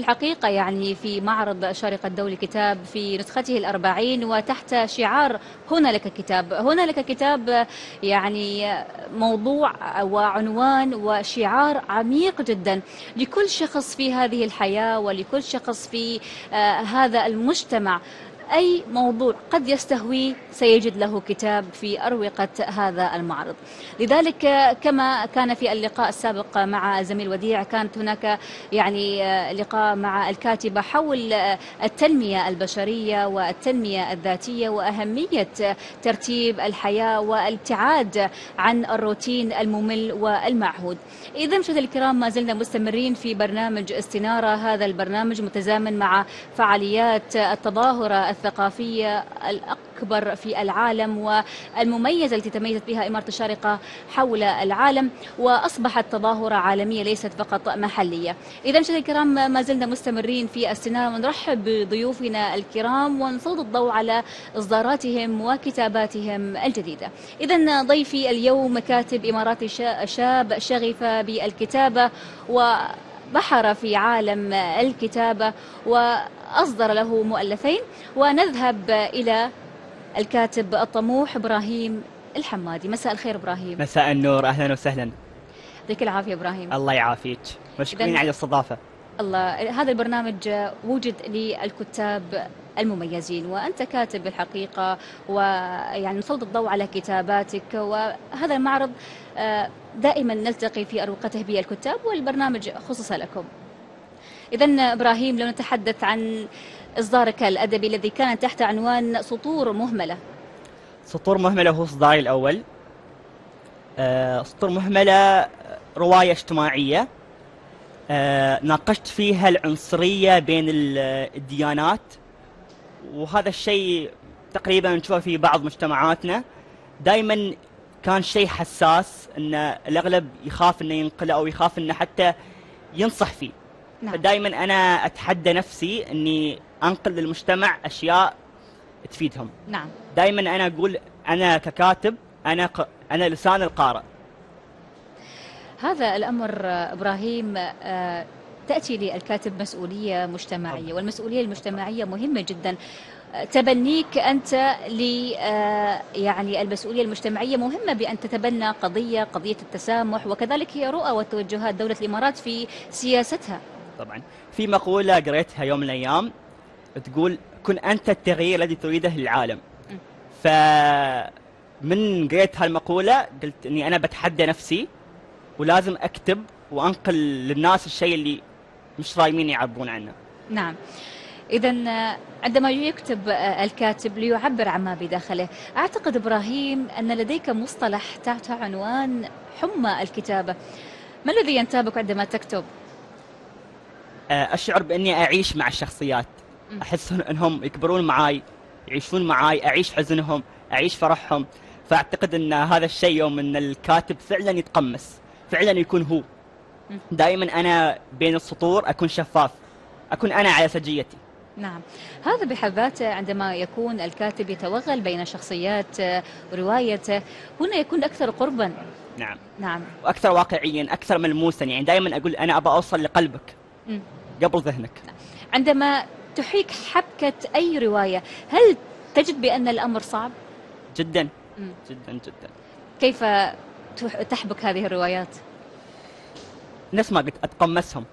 الحقيقة يعني في معرض شارقة الدولي كتاب في نسخته الأربعين وتحت شعار هنا لك كتاب. هنا لك كتاب يعني موضوع وعنوان وشعار عميق جدا. لكل شخص في هذه الحياة ولكل شخص في آه، هذا المجتمع. أي موضوع قد يستهويه سيجد له كتاب في أروقة هذا المعرض. لذلك كما كان في اللقاء السابق مع زميل وديع كانت هناك يعني لقاء مع الكاتبة حول التنمية البشرية والتنمية الذاتية وأهمية ترتيب الحياة والابتعاد عن الروتين الممل والمعهود. إذا مشاهدينا الكرام ما زلنا مستمرين في برنامج استنارة. هذا البرنامج متزامن مع فعاليات التظاهرة الثقافية الأكبر في العالم والمميزة التي تميزت بها إمارة الشارقة حول العالم وأصبحت تظاهرة عالمية ليست فقط محلية. إذا مشاهدينا الكرام ما زلنا مستمرين في السينما ونرحب بضيوفنا الكرام ونسلط الضوء على إصداراتهم وكتاباتهم الجديدة. إذا ضيفي اليوم كاتب إماراتي شاب شغف بالكتابة و بحر في عالم الكتابة وأصدر له مؤلفين. ونذهب إلى الكاتب الطموح إبراهيم الحمادي. مساء الخير إبراهيم. مساء النور. أهلا وسهلا. يعطيك العافية إبراهيم. الله يعافيك. مشكورين على الاستضافة. الله هذا البرنامج وجد للكتاب المميزين وأنت كاتب الحقيقة ويعني نسلط الضوء على كتاباتك وهذا المعرض آه، دائما نلتقي في أروقته بالكتاب والبرنامج خصص لكم. إذا إبراهيم لو نتحدث عن إصدارك الأدبي الذي كان تحت عنوان سطور مهملة. سطور مهملة هو إصداري الأول. آه، سطور مهملة رواية اجتماعية. آه، ناقشت فيها العنصرية بين الديانات. وهذا الشيء تقريبا نشوفه في بعض مجتمعاتنا. دائما كان شيء حساس إن الأغلب يخاف إنه ينقله أو يخاف إنه حتى ينصح فيه. نعم. فدائما أنا أتحدى نفسي إني أنقل للمجتمع أشياء تفيدهم. نعم. دائما أنا أقول أنا ككاتب أنا ق... أنا لسان القارئ. هذا الأمر إبراهيم آه، تأتي للكاتب مسؤولية مجتمعية والمسؤولية المجتمعية مهمة جدا. تبنيك أنت ل آه، يعني المسؤولية المجتمعية مهمة بأن تتبنى قضية قضية التسامح وكذلك هي رؤى وتوجهات دولة الإمارات في سياستها. طبعا. في مقولة قريتها يوم من الأيام تقول كن أنت التغيير الذي تريده للعالم. ف من قريت هالمقولة قلت أني أنا بتحدى نفسي ولازم أكتب وأنقل للناس الشيء اللي مش رايمين يعبرون عنه. نعم. إذا عندما يكتب الكاتب ليعبر عما بداخله. أعتقد إبراهيم أن لديك مصطلح تحت عنوان حمى الكتابة ما الذي ينتابك عندما تكتب؟ أشعر بأني أعيش مع الشخصيات. أحس أنهم يكبرون معاي يعيشون معاي أعيش حزنهم أعيش فرحهم. فأعتقد أن هذا الشيء يوم أن الكاتب فعلا يتقمص فعلا يكون هو. دائما أنا بين السطور أكون شفاف أكون أنا على سجيتي نعم هذا بحد ذاته عندما يكون الكاتب يتوغل بين شخصيات آه، روايته هنا يكون أكثر قربا نعم نعم وأكثر واقعيا أكثر ملموسا يعني دائما أقول أنا أبى أوصل لقلبك م. قبل ذهنك نعم. عندما تحيك حبكة أي رواية هل تجد بأن الأمر صعب؟ جدا م. جدا جدا كيف تحبك هذه الروايات؟ نفس ما قلت أتقمصهم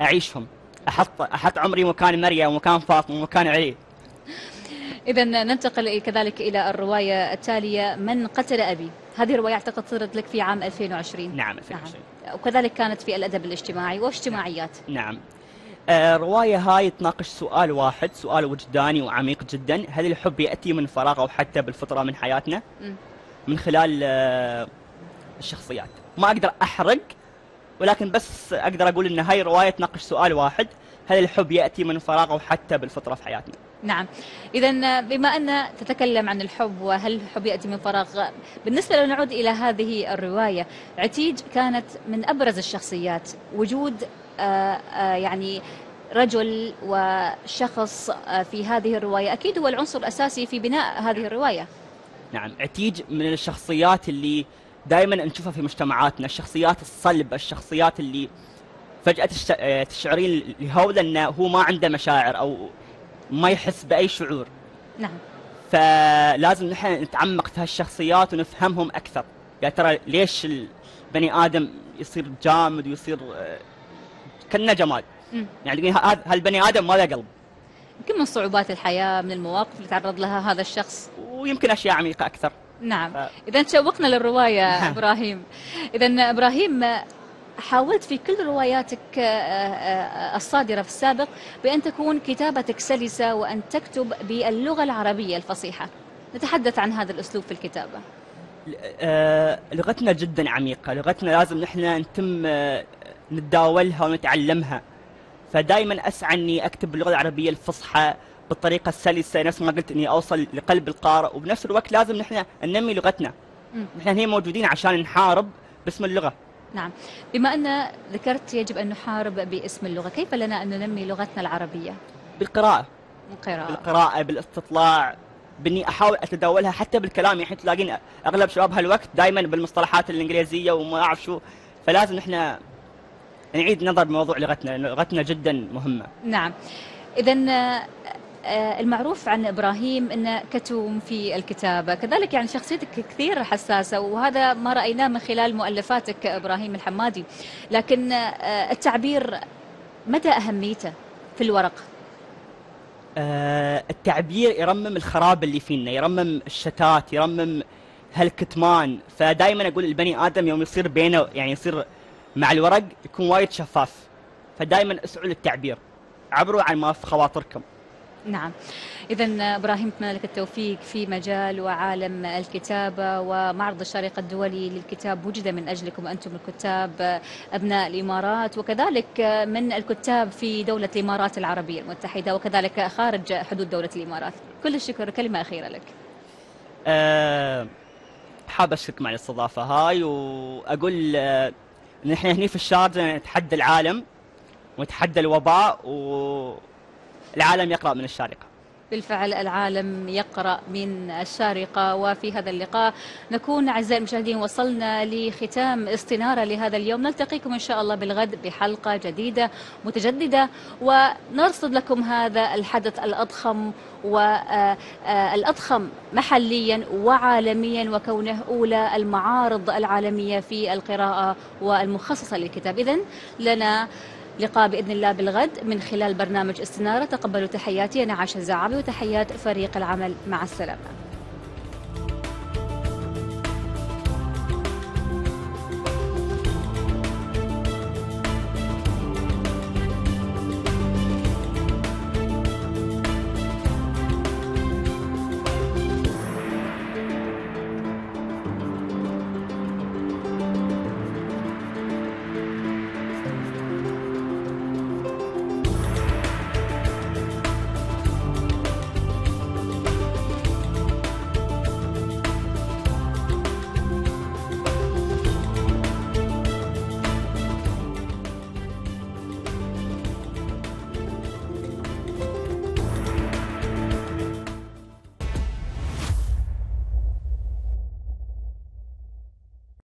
أعيشهم أحط أحط عمري مكان مريم ومكان فاطمة ومكان علي. اذا ننتقل كذلك إلى الرواية التالية من قتل أبي. هذه الرواية أعتقد صدرت لك في عام 2020 نعم 2020 نعم. وكذلك كانت في الأدب الاجتماعي واجتماعيات. نعم. الرواية آه، هاي تناقش سؤال واحد سؤال وجداني وعميق جدا. هل الحب يأتي من فراغ أو حتى بالفطرة من حياتنا؟ م. من خلال آه، الشخصيات. ما أقدر أحرق ولكن بس أقدر أقول أن هاي رواية تناقش سؤال واحد هل الحب يأتي من فراغ أو حتى بالفطرة في حياتنا؟ نعم. إذا بما أن تتكلم عن الحب وهل الحب يأتي من فراغ بالنسبة لو نعود إلى هذه الرواية عتيج كانت من أبرز الشخصيات. وجود آآ آه، آآ آه، يعني رجل وشخص آه، في هذه الرواية أكيد هو العنصر الأساسي في بناء هذه الرواية. نعم عتيج من الشخصيات اللي دائما نشوفها في مجتمعاتنا. الشخصيات الصلب الشخصيات اللي آه، تشعرين لهولا إنه هو ما عنده مشاعر أو ما يحس بأي شعور. نعم. فلازم نحن نتعمق في هالشخصيات ونفهمهم أكثر. يا ترى ليش البني آدم يصير جامد ويصير آه، كأنه جماد. يعني هالبني آدم ما له قلب. يمكن من صعوبات الحياة من المواقف اللي تعرض لها هذا الشخص. ويمكن أشياء عميقة أكثر. نعم. ف- إذا تشوقنا للرواية نعم. إبراهيم. إذا إبراهيم حاولت في كل رواياتك آه، آه، الصادرة في السابق بأن تكون كتابتك سلسة وأن تكتب باللغة العربية الفصيحة. نتحدث عن هذا الأسلوب في الكتابة. آه، لغتنا جدا عميقة. لغتنا لازم نحن نتم آه، نتداولها ونتعلمها. فدائما أسعى أني أكتب باللغة العربية الفصحى بالطريقة السلسة نفس ما قلت أني أوصل لقلب القارئ. وبنفس الوقت لازم نحن ننمي لغتنا. نحن هنا موجودين عشان نحارب باسم اللغة. نعم. بما أن ذكرت يجب أن نحارب باسم اللغة كيف لنا أن ننمي لغتنا العربية؟ بالقراءة. من قراءة بالقراءة بالاستطلاع بإني أحاول أتداولها حتى بالكلام. يعني تلاقين أغلب شباب هالوقت دائما بالمصطلحات الإنجليزية وما أعرف شو. فلازم نحن نعيد نظر بموضوع لغتنا لغتنا جدا مهمة. نعم. إذا المعروف عن إبراهيم انه كتوم في الكتابة، كذلك يعني شخصيتك كثير حساسة وهذا ما رأيناه من خلال مؤلفاتك إبراهيم الحمادي، لكن آه، التعبير مدى أهميته في الورق؟ آه، التعبير يرمم الخراب اللي فينا يرمم الشتات يرمم هالكتمان. فدائما أقول البني آدم يوم يصير بينه يعني يصير مع الورق يكون وايد شفاف. فدائما أسعوا للتعبير. عبروا عن ما في خواطركم. نعم. إذا إبراهيم أتمنى لك التوفيق في مجال وعالم الكتابة ومعرض الشارقة الدولي للكتاب وجد من أجلكم أنتم الكتاب أبناء الإمارات وكذلك من الكتاب في دولة الإمارات العربية المتحدة وكذلك خارج حدود دولة الإمارات. كل الشكر كلمة أخيرة لك. أه حاب اشكركم على الاستضافه هاي وأقول أه نحن هنا في الشارقه نتحدى العالم ونتحدى الوباء والعالم يقرأ من الشارقة. بالفعل العالم يقرأ من الشارقة. وفي هذا اللقاء نكون أعزائي المشاهدين وصلنا لختام استنارة لهذا اليوم. نلتقيكم إن شاء الله بالغد بحلقة جديدة متجددة ونرصد لكم هذا الحدث الأضخم والأضخم محليا وعالميا وكونه أولى المعارض العالمية في القراءة والمخصصة للكتاب. إذن لنا لقاء بإذن الله بالغد. من خلال برنامج استنارة تقبلوا تحياتي. أنا عاشا الزعابي وتحيات فريق العمل. مع السلامة.